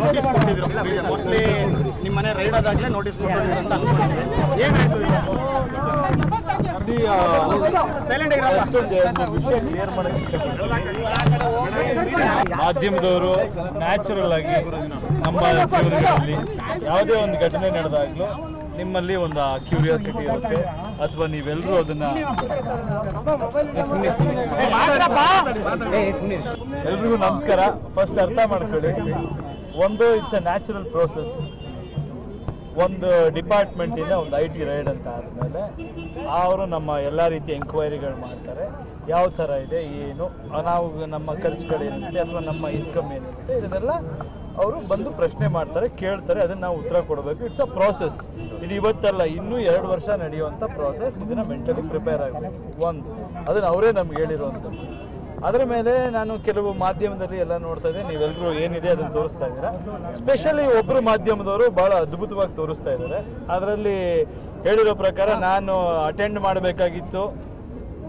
Notice ಕೊಟ್ಟಿದ್ರು mostly ನಿಮ್ಮ ಮನೆ ರೈಡ್ ಆದಾಗಲೇ ನೋಟಿಸ್ ಕೊಟ್ಟಿದ್ರು ಅಂತ ಅನ್ಕೊಂಡಿದ್ದೀನಿ ಏನಾಯ್ತು ಸೈಲೆಂಟ್ ಮಾಧ್ಯಮದವರು ನ್ಯಾಚುರಲ್ ಆಗಿ ನಮ್ಮ ಜೀವನಗಳಲ್ಲಿ ಯಾವುದೇ ಒಂದು ಘಟನೆ ನಡೆದಾಗಲೂ ನಿಮ್ಮಲ್ಲಿ ಒಂದು ಕ್ಯೂರಿಯಾಸಿಟಿ ಇರುತ್ತೆ. ಅಥವಾ ನೀವೆಲ್ಲರೂ ಅದನ್ನ ಎಲ್ರಿಗೂ ನಮಸ್ಕಾರ. ಫಸ್ಟ್ ಅರ್ಥ ಮಾಡ್ಕೊಳ್ಳಿ ಒಂದು ಇಟ್ಸ್ ಎ ನ್ಯಾಚುರಲ್ ಪ್ರೋಸೆಸ್ ಒಂದು ಡಿಪಾರ್ಟ್ಮೆಂಟಿಂದ ಒಂದು ಐ ಟಿ ರೈಡ್ ಅಂತ ಆದಮೇಲೆ ಅವರು ನಮ್ಮ ಎಲ್ಲ ರೀತಿಯ ಎಂಕ್ವೈರಿಗಳು ಮಾಡ್ತಾರೆ. ಯಾವ ಥರ ಇದೆ, ಏನು, ನಾವು ನಮ್ಮ ಖರ್ಚುಗಳೇನಿರುತ್ತೆ ಅಥವಾ ನಮ್ಮ ಇನ್ಕಮ್ ಏನಿರುತ್ತೆ, ಇದನ್ನೆಲ್ಲ ಅವರು ಬಂದು ಪ್ರಶ್ನೆ ಮಾಡ್ತಾರೆ, ಕೇಳ್ತಾರೆ, ಅದನ್ನು ನಾವು ಉತ್ತರ ಕೊಡಬೇಕು. ಇಟ್ಸ್ ಅ ಪ್ರಾಸೆಸ್ ಇದು ಇವತ್ತಲ್ಲ, ಇನ್ನೂ ಎರಡು ವರ್ಷ ನಡೆಯುವಂಥ ಪ್ರಾಸೆಸ್ ಇದನ್ನು ಮೆಂಟಲಿ ಪ್ರಿಪೇರ್ ಆಗಬೇಕು. ಒಂದು, ಅದನ್ನು ಅವರೇ ನಮ್ಗೆ ಹೇಳಿರುವಂಥದ್ದು ಅದರ ಮೇಲೆ ನಾನು ಕೆಲವು ಮಾಧ್ಯಮದಲ್ಲಿ ಎಲ್ಲ ನೋಡ್ತಾ ಇದ್ದೆ ನೀವೆಲ್ಲರೂ ಏನಿದೆ ಅದನ್ನು ತೋರಿಸ್ತಾ ಇದ್ದೀರಾ. ಸ್ಪೆಷಲಿ ಒಬ್ಬರು ಮಾಧ್ಯಮದವರು ಭಾಳ ಅದ್ಭುತವಾಗಿ ತೋರಿಸ್ತಾ ಇದ್ದಾರೆ. ಅದರಲ್ಲಿ ಹೇಳಿರೋ ಪ್ರಕಾರ ನಾನು ಅಟೆಂಡ್ ಮಾಡಬೇಕಾಗಿತ್ತು.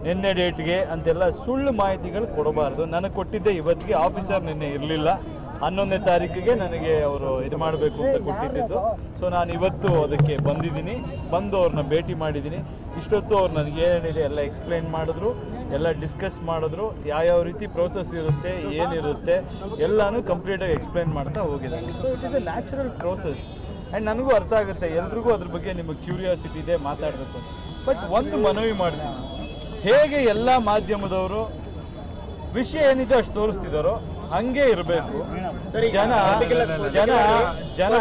ನಿನ್ನೆ ಡೇಟ್ಗೆ ಅಂತೆಲ್ಲ ಸುಳ್ಳು ಮಾಹಿತಿಗಳು ಕೊಡಬಾರ್ದು. ನನಗೆ ಕೊಟ್ಟಿದ್ದೆ ಇವತ್ತಿಗೆ ಆಫೀಸರ್ ನಿನ್ನೆ ಇರಲಿಲ್ಲ. ಹನ್ನೊಂದನೇ ತಾರೀಕಿಗೆ ನನಗೆ ಅವರು ಇದು ಮಾಡಬೇಕು ಅಂತ ಕೊಟ್ಟಿದ್ದು. ಸೊ ನಾನು ಇವತ್ತು ಅದಕ್ಕೆ ಬಂದಿದ್ದೀನಿ. ಬಂದು ಅವ್ರನ್ನ ಭೇಟಿ ಮಾಡಿದ್ದೀನಿ. ಇಷ್ಟೊತ್ತು ಅವ್ರು ನನಗೆ ಏನೇನಿದೆ ಎಲ್ಲ ಎಕ್ಸ್ಪ್ಲೈನ್ ಮಾಡಿದ್ರು, ಎಲ್ಲ ಡಿಸ್ಕಸ್ ಮಾಡಿದ್ರು. ಯಾವ್ಯಾವ ರೀತಿ ಪ್ರೋಸೆಸ್ ಇರುತ್ತೆ, ಏನಿರುತ್ತೆ, ಎಲ್ಲನೂ ಕಂಪ್ಲೀಟಾಗಿ ಎಕ್ಸ್ಪ್ಲೈನ್ ಮಾಡ್ತಾ ಹೋಗಿದ್ದಾರೆ so it is a natural process and ನನಗೂ ಅರ್ಥ ಆಗುತ್ತೆ. ಎಲ್ರಿಗೂ ಅದ್ರ ಬಗ್ಗೆ ನಿಮಗೆ ಕ್ಯೂರಿಯಾಸಿಟಿ ಇದೆ, ಮಾತಾಡಬೇಕು. ಬಟ್ ಒಂದು ಮನವಿ ಮಾಡ್ತೀನಿ ಹೇಗೆ ಎಲ್ಲ ಮಾಧ್ಯಮದವರು ವಿಷಯ ಏನಿದೆ ಅಷ್ಟು ತೋರಿಸ್ತಿದ್ದಾರೋ ಹಂಗೆ ಇರಬೇಕು. ಸರಿ ಜನ ಜನ ಜನ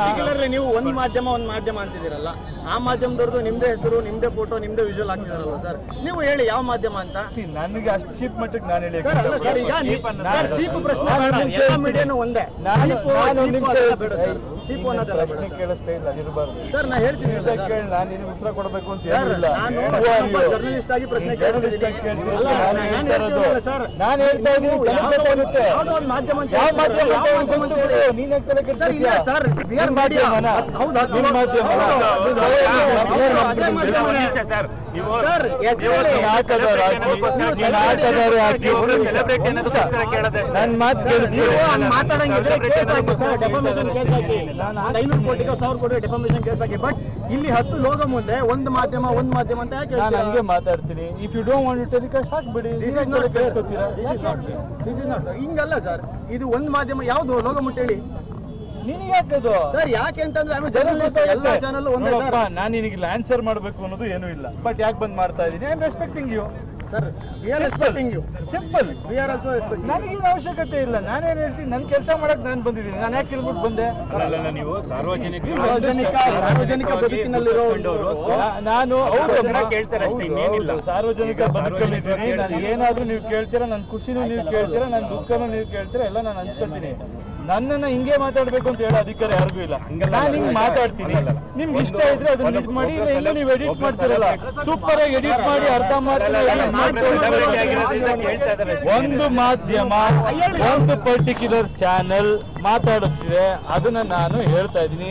ನೀವು ಒಂದು ಮಾಧ್ಯಮ ಒಂದು ಮಾಧ್ಯಮ ಅಂತಿದ್ದೀರಲ್ಲ ಆ ಮಾಧ್ಯಮದವ್ರದ್ದು ನಿಮ್ದೇ ಹೆಸರು ನಿಮ್ದೇ ಫೋಟೋ ನಿಮ್ದೇ ವಿಜುವಲ್ ಹಾಕಿದಾರಲ್ಲ ಸರ್ ನೀವು ಹೇಳಿ ಯಾವ ಮಾಧ್ಯಮ ಅಂತ. ನನಗೆ ಅಷ್ಟು ಚೀಪ್ ಮಟ್ಟಕ್ಕೆ ನಾನು ಹೇಳಿ ಸರ್ ಅಲ್ಲ ಸರ್ ಈಗ ನಾನು- ಚೀಪ್ ಪ್ರಶ್ನೆ. ಮೀಡಿಯಾನು ಒಂದೇ. ನಾನು ಚೀಪು, ಬೇಡ ಪ್ರಶ್ನೆ ಕೇಳೋ ಸ್ಟೈಲ್ ಅದಿರಬಾರ್ದು ಸರ್ ನಾ ಹೇಳ್ತೀನಿ ಕೇಳಿ ನಾನು ನಿನಗೆ ಉತ್ತರ ಕೊಡಬೇಕು ಅಂತ ಹೇಳಿಲ್ಲ ಆಗಿ ಪ್ರಶ್ನೆ ನಾನು ಹೇಳ್ತಾ ಇದ್ದೀನಿ ಜನ ಮಾಧ್ಯಮ ಅಂತ ಯಾವ ಮಾಧ್ಯಮ ಯಾವ ಮಾಧ್ಯಮ ಅಂತ ಗೊತ್ತು ನೀನ್ ಯಾಕೆ ತಲೆ ಕೆಡಿಸ್ಕೊಳ್ತೀಯ? Sir, media. ಮಾಧ್ಯಮನ? ಹೌದು, ಅದೇ ಮಾಡ್ಬಿಟ್ಟು ಸರ್. ನೀನ್ ಆಟಗಾರ ಹಾಕಿ, ನೀನ್ ಆಟಗಾರ ಹಾಕಿ, ನನ್ ಮಾತು ಮಾತಾಡಂಗಿದ್ರೆ ಕೇಸ್ ಹಾಕಿ ಸರ್ ಡೆಫಾಮೇಶನ್ ಕೇಸ್ ಹಾಕಿ. ಐನೂರು ಕೋಟಿಗೆ ಸಾವಿರ ಕೋಟಿ ಡೆಫಾಮೇಶನ್ ಕೇಸ್ ಹಾಕಿ. ಬಟ್ ಇಲ್ಲಿ ಹತ್ತು ಲೋಗೋ ಮುಂದೆ ಒಂದು ಮಾಧ್ಯಮ ಒಂದು ಮಾಧ್ಯಮ ಅಂತ ಯಾಕೆ ನಾನು ಹಂಗೆ ಮಾತಾಡ್ತೀನಿ. If you don't want to telecast ಹಾಕ್ಬಿಡಿ. ಹಿಂಗಲ್ಲ ಸರ್ ಇದು ಒಂದು ಮಾಧ್ಯಮ ಯಾವ್ದು ಲೋಗೋ ಮುಟ್ಟೇಳಿ ನಿನಗೆ ಯಾಕದು ಸರ್ ಯಾಕೆ ಅಂತಂದ್ರೆ ನಾನು ಜರ್ನಲಿಸ್ಟ್ ಎಲ್ಲ ಚಾನಲ್ ಒಂದೇ ಸರ್. ನಾನು ನಿನಗೆ ಆನ್ಸರ್ ಮಾಡಬೇಕು ಅನ್ನೋದು ಏನೂ ಇಲ್ಲ. ಬಟ್ ಯಾಕೆ ಬಂದ್ ಮಾಡ್ತಾ ಇದೀನಿ? I am respecting you sir we are respecting you simple we are also respecting ನನಗೇನು ಅವಶ್ಯಕತೆ ಇಲ್ಲ. ನಾನೇನು ಹೇಳ್ತೀನಿ? ನನ್ನ ಕೆಲಸ ಮಾಡಕ್ ನಾನು ಬಂದಿದ್ದೀನಿ. ನಾನು ಯಾಕೆ ಇರ್ಬಿಟ್ಟು ಬಂದೆ? ನೀವು ಸಾರ್ವಜನಿಕ ಸಾರ್ವಜನಿಕ ಸಾರ್ವಜನಿಕ ಬದುಕಿನಲ್ಲಿರೋ ನಾ- ನಾನು ಹೌದು, ಜನ ಕೇಳ್ತಾರೆ ಅಷ್ಟೇ, ಇನ್ನೇನಿಲ್ಲ. ಸಾರ್ವಜನಿಕ ಬದುಕಲ್ಲಿದ್ದೀನಿ ನಾನು ಏನಾದ್ರೂ ನೀವು ಕೇಳ್ತೀರಾ ನನ್ನ ಖುಷಿನೂ ನೀವು ಕೇಳ್ತೀರಾ ನನ್ನ ದುಃಖನೂ ನೀವು ಕೇಳ್ತೀರಾ ಎಲ್ಲ ನಾನು ಹಂಚ್ಕೊಳ್ತೀನಿ. ನನ್ನನ್ನ ಹಿಂಗೆ ಮಾತಾಡ್ಬೇಕು ಅಂತ ಹೇಳೋ ಅಧಿಕಾರ ಯಾರಿಗೂ ಇಲ್ಲ. ನಾನು ಹಿಂಗೆ ಮಾತಾಡ್ತೀನಿ. ನಿಮ್ಗೆ ಇಷ್ಟ ಇದ್ರೆ ಅದನ್ನ ಇದು ಮಾಡಿ ಇಲ್ಲ ನೀವು ಎಡಿಟ್ ಮಾಡ್ತೀರಲ್ಲ. ಸೂಪರ್ ಆಗಿ ಎಡಿಟ್ ಮಾಡಿ ಅರ್ಧ ಮಾತ್ರ ಒಂದು ಮಾಧ್ಯಮ ಒಂದು ಪರ್ಟಿಕ್ಯುಲರ್ ಚಾನೆಲ್ ಮಾತಾಡುತ್ತಿದೆ. ಅದನ್ನ ನಾನು ಹೇಳ್ತಾ ಇದ್ದೀನಿ.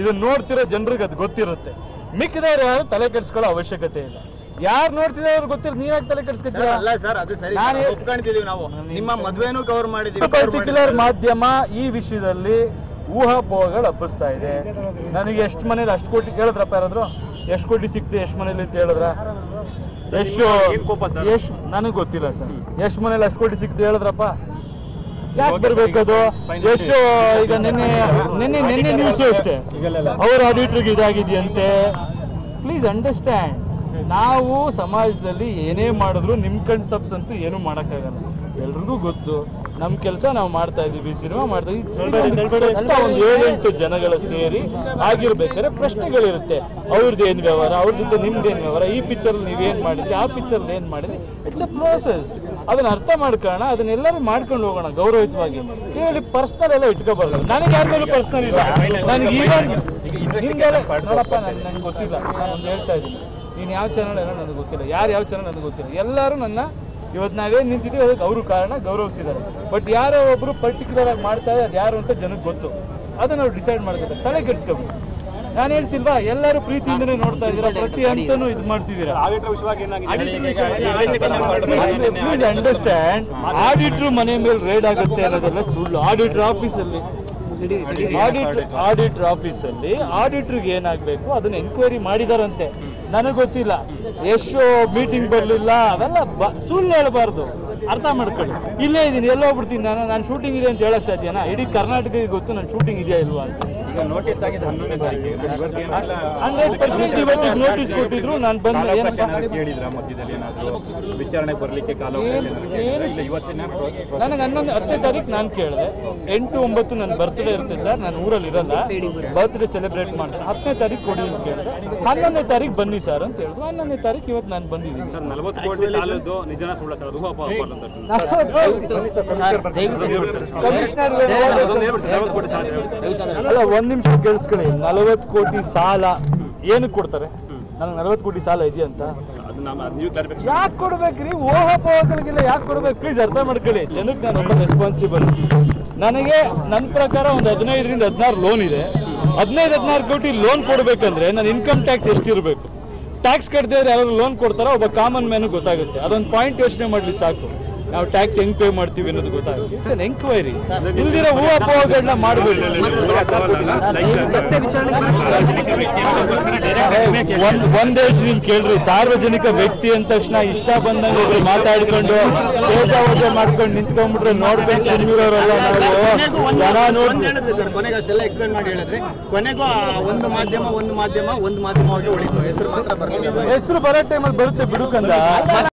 ಇದನ್ನ ನೋಡ್ತಿರೋ ಜನರಿಗೆ ಅದು ಗೊತ್ತಿರುತ್ತೆ. ಮಿಕ್ಕಿದವ್ರು ಯಾರು ತಲೆ ಕೆಡಿಸ್ಕೊಳ್ಳೋ ಅವಶ್ಯಕತೆ ಇಲ್ಲ. ಯಾರು ನೋಡ್ತಿದ್ರೆ ಅವ್ರು ಗೊತ್ತಿಲ್ಲ. ನೀವ್ಯಾಕೆ ತಲೆ ಕೆಡಿಸ್ಕೊತೀರ? ಅಲ್ಲ ಸರ್ ಅದು ಸರಿ. ನಾನು ನಾವು ಒಪ್ಕೊಂಡಿದ್ದೀವಿ ನಾವು. ನಿಮ್ಮ ಮದುವೆನೂ ಕವರ್ ಮಾಡಿದ್ದೀವಿ ಪರ್ಟಿಕ್ಯುಲರ್ ಮಾಧ್ಯಮ ಈ ವಿಷಯದಲ್ಲಿ ಊಹಾಪೋಹಗಳು ಹಬ್ಬಿಸ್ತಾ ಇದೆ. ನನಗೆ ಎಷ್ಟು ಮನೇಲಿ ಅಷ್ಟು ಕೋಟಿ ಕೇಳಿದ್ರಪ್ಪ ಯಾರಾದ್ರು? ಎಷ್ಟು ಕೋಟಿ ಸಿಕ್ತು ಎಷ್ಟು ಮನೇಲಿ ಅಂತ ಹೇಳಿದ್ರ? ಎಷ್ಟು ಎಷ್ಟು ನನಗೆ ಗೊತ್ತಿಲ್ಲ ಸರ್. ಎಷ್ಟು ಮನೇಲಿ ಅಷ್ಟು ಕೋಟಿ ಸಿಕ್ತು ಹೇಳಿದ್ರಪ್ಪ? ಯಾಕೆ ಬರ್ಬೇಕದು? ಎಷ್ಟು ಈಗ ನಿನ್ನೆ ನಿನ್ನೆ ನಿನ್ನೆ ನ್ಯೂಸು ಅಷ್ಟೇ. ಅವ್ರ ಆಡಿಟ್ರಿಗೆ ಇದಾಗಿದೆಯಂತೆ. ಪ್ಲೀಸ್ ಅಂಡರ್ಸ್ಟ್ಯಾಂಡ್ ನಾವು ಸಮಾಜದಲ್ಲಿ ಏನೇ ಮಾಡಿದ್ರು ನಿಮ್ಮ ಕಣ್ ತಪ್ಸಂತೂ ಏನೂ ಮಾಡೋಕ್ಕಾಗಲ್ಲ. ಎಲ್ರಿಗೂ ಗೊತ್ತು ನಮ್ಮ ಕೆಲಸ ನಾವು ಮಾಡ್ತಾ ಇದ್ದೀವಿ ಸಿನಿಮಾ ಮಾಡ್ತಾ ಇದ್ದೀವಿ ಒಂದು ಏಳೆಂಟು ಜನಗಳು ಸೇರಿ ಆಗಿರ್ಬೇಕಾದ್ರೆ ಪ್ರಶ್ನೆಗಳಿರುತ್ತೆ. ಅವ್ರದ್ದು ಏನು ವ್ಯವಹಾರ ಅವ್ರ ಜೊತೆ ನಿಮ್ದೇನು ವ್ಯವಹಾರ ಈ ಪಿಕ್ಚರ್ ನೀವೇನು ಮಾಡಿದ್ರಿ ಆ ಪಿಕ್ಚರ್ ಏನು ಮಾಡಿದ್ರಿ ಇಟ್ಸ್ ಅ ಪ್ರೋಸೆಸ್ ಅದನ್ನ ಅರ್ಥ ಮಾಡ್ಕೋಣ ಅದನ್ನೆಲ್ಲರೂ ಮಾಡ್ಕೊಂಡು ಹೋಗೋಣ ಗೌರವಯುತವಾಗಿ. ಇಲ್ಲಿ ಪರ್ಸ್ನಲ್ ಎಲ್ಲ ಇಟ್ಕೋಬಾರ್ದು. ನನಗೆ ಯಾರ ಪರ್ಸನಲ್ ಪರ್ಸ್ನಲ್ ಇಲ್ಲ. ನನಗೆ ಈಗ ಹಿಂಗೆಲ್ಲ ನೋಡಪ್ಪ ನನ್ಗೆ ನಂಗೆ ಗೊತ್ತಿಲ್ಲ. ನಾನು ಒಂದು ಹೇಳ್ತಾ ಇದ್ದೀನಿ. ನೀನು ಯಾವ ಚಾನಲ್ ಏನೋ ನನಗೆ ಗೊತ್ತಿಲ್ಲ. ಯಾರು ಯಾವ ಚಾನಲ್ ನನಗೆ ಗೊತ್ತಿಲ್ಲ. ಎಲ್ಲರೂ ನನ್ನ ಇವತ್ತು ನಾವೇನು ನಿಂತಿದ್ದೀವಿ ಅದಕ್ಕೆ ಅವರು ಕಾರಣ ಗೌರವಿಸಿದ್ದಾರೆ. ಬಟ್ ಯಾರೋ ಒಬ್ಬರು ಪರ್ಟಿಕ್ಯುಲರ್ ಆಗಿ ಮಾಡ್ತಾ ಇದ್ದಾರೆ ಅದು ಯಾರು ಅಂತ ಜನಕ್ಕೆ ಗೊತ್ತು. ಅದನ್ನ ನಾವು ಡಿಸೈಡ್ ಮಾಡ್ಕೊತಾರೆ ತಲೆ ಕೆಡಿಸ್ಕೋಬೇಕು. ನಾನು ಹೇಳ್ತಿಲ್ವಾ ಎಲ್ಲರೂ ಪ್ರೀತಿಯಿಂದನೇ ನೋಡ್ತಾ ಇದ್ದೀರಾ ಪ್ರತಿ ಹಂತನೂ ಇದು ಮಾಡ್ತಿದ್ದೀರಾ. ಪ್ಲೀಸ್ ಅಂಡರ್ಸ್ಟ್ಯಾಂಡ್ ಆಡಿಟ್ರು ಮನೆ ಮೇಲೆ ರೇಡ್ ಆಗುತ್ತೆ ಅನ್ನೋದೆಲ್ಲ ಸುಳ್ಳು. ಆಡಿಟ್ರ್ ಆಫೀಸಲ್ಲಿ ಆಡಿಟ್ರ್ ಆಡಿಟರ್ ಆಫೀಸಲ್ಲಿ ಆಡಿಟ್ರಿಗೆ ಏನಾಗಬೇಕು ಅದನ್ನ ಎನ್ಕ್ವೈರಿ ಮಾಡಿದಾರಂತೆ. ನನಗೆ ಗೊತ್ತಿಲ್ಲ. ಎಷ್ಟು ಮೀಟಿಂಗ್ ಬರಲಿಲ್ಲ ಅವೆಲ್ಲ ಸುಳ್ಳು ಹೇಳಬಾರ್ದು. ಅರ್ಥ ಮಾಡ್ಕೊಳ್ಳಿ. ಇಲ್ಲೇ ಇದ್ದೀನಿ ಎಲ್ಲೋಗ್ಬಿಡ್ತೀನಿ ನಾನು ನಾನು ಶೂಟಿಂಗ್ ಇದೆ ಅಂತ ಹೇಳಕ್ ಸಾಧ್ಯನಾ? ಇಡೀ ಕರ್ನಾಟಕಕ್ಕೆ ಗೊತ್ತು ನಾನು ಶೂಟಿಂಗ್ ಇದೆಯಾ ಇಲ್ವಾ ಅಂತ. ನೋಟಿಸ್ ಆಗಿದೆ ಹನ್ನೊಂದನೇ ತಾರೀಕಿಗೆ. ಇವತ್ತಿಗೆ ನೋಟಿಸ್ ಕೊಟ್ಟಿದ್ರು ನಾನು ಬಂದು ಕೇಳಿದ್ರ ಮಧ್ಯದಲ್ಲಿ ಏನಾದ್ರು ವಿಚಾರಣೆ ಬರಲಿಕ್ಕೆ ಕೇಳಿದ್ರಾ? ಇವತ್ತಿನ ನನಗೆ ಹನ್ನೊಂದು ಹತ್ತನೇ ತಾರೀಕು ನಾನು ಕೇಳಿದೆ. ಎಂಟು ಒಂಬತ್ತು ನನ್ನ ಬರ್ತ್ಡೇ ಇರುತ್ತೆ ಸರ್ ನಾನು ಊರಲ್ಲಿ ಇರಲ್ಲ. ಬರ್ತ್ಡೇ ಸೆಲೆಬ್ರೇಟ್ ಮಾಡ್ತೀನಿ. ಹತ್ತನೇ ತಾರೀಕು ಕೊಡಿ ಅಂತ ಕೇಳಿದೆ. ಹನ್ನೊಂದನೇ ತಾರೀಕು ಬನ್ನಿ ಸರ್ ಅಂತ ಹೇಳಿದ್ರು. ಹನ್ನೊಂದನೇ ತಾರೀಕು ಇವತ್ತು ನಾನು ಬಂದಿದ್ದೀನಿ. ಸರ್ ನಲವತ್ತು ಕೋಟಿ ಸಾಲದ್ದು ನಿಜನ ಸುಳ್ಳ ಸರ್ ಅದು ಕಮಿಷನರ್ ಅದೊಂದು ಒಂದ್ ನಿಮಿಷ ಕೇಳಿಸ್ಕೊಳ್ಳಿ ನಲವತ್ತು ಕೋಟಿ ಸಾಲ ಏನಕ್ಕೆ ಕೊಡ್ತಾರೆ? ನನಗೆ ನಲವತ್ತು ಕೋಟಿ ಸಾಲ ಇದೆಯಂತ ಯಾಕೆ ಕೊಡ್ಬೇಕ್ರಿ? ಊಹಾಪೋಹಗಳಿಗೆಲ್ಲ ಯಾಕೆ ಕೊಡ್ಬೇಕು? ಪ್ಲೀಸ್ ಅರ್ಥ ಮಾಡ್ಕೊಳ್ಳಿ. ಜನಕ್ಕೆ ನಾನು ಒಬ್ಬ ರೆಸ್ಪಾನ್ಸಿಬಲ್ ನನಗೆ ನನ್ನ ಪ್ರಕಾರ ಒಂದು ಹದಿನೈದರಿಂದ ಹದಿನಾರು ಲೋನ್ ಇದೆ. ಹದಿನೈದು ಹದಿನಾರು ಕೋಟಿ ಲೋನ್ ಕೊಡಬೇಕಂದ್ರೆ ನನ್ನ ಇನ್ಕಮ್ ಟ್ಯಾಕ್ಸ್ ಎಷ್ಟಿರಬೇಕು? ಟ್ಯಾಕ್ಸ್ ಕಟ್ಟದೆ ಯಾರು ಲೋನ್ ಕೊಡ್ತಾರೋ ಒಬ್ಬ ಕಾಮನ್ ಮ್ಯಾನ್ ಗೊತ್ತಾಗುತ್ತೆ. ಅದೊಂದು ಪಾಯಿಂಟ್ ಯೋಚನೆ ಮಾಡಲಿ ಸಾಕು. ನಾವು ಟ್ಯಾಕ್ಸ್ ಹೆಂಗ್ ಪೇ ಮಾಡ್ತೀವಿ ಅನ್ನೋದು ಗೊತ್ತಾಗುತ್ತೆ. ಇಟ್ಸ್ ಅನ್ ಎಂಕ್ವೈರಿ ಇಲ್ದಿರೋ ಊಹಾಪೋಹಗಳನ್ನ ಮಾಡಬೇಕು ಒಂದ್ ಒಂದೇ ನೀವು ಕೇಳ್ರಿ ಸಾರ್ವಜನಿಕ ವ್ಯಕ್ತಿ ಅಂದ ತಕ್ಷಣ ಇಷ್ಟ ಬಂದಂಗೆ ಒಬ್ರು ಮಾತಾಡ್ಕೊಂಡು ತೇಜಾವಜೆ ಮಾಡ್ಕೊಂಡು ನಿಂತ್ಕೊಂಡ್ಬಿಟ್ರೆ ನೋಡ್ಬೇಕು ಸುಮ್ಮನಿರೋರಲ್ಲ ನಾವು ಜನ ನೋಡಿ ಹೇಳಿದ್ರಿ ಸರ್ ಕೊನೆಗೆ ಅಷ್ಟೆಲ್ಲ ಎಕ್ಸ್ಪ್ಲೇನ್ ಮಾಡಿ ಹೇಳಿದ್ರೆ. ಕೊನೆಗೂ ಒಂದು ಮಾಧ್ಯಮ ಒಂದು ಮಾಧ್ಯಮ ಒಂದು ಮಾಧ್ಯಮವಾಗಿ ಉಳಿತು ಹೆಸರು ಮಾತ್ರ ಹೆಸರು ಬರೋ ಟೈಮಲ್ಲಿ ಬರುತ್ತೆ ಬಿಡುಕಂದ